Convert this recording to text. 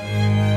Bye.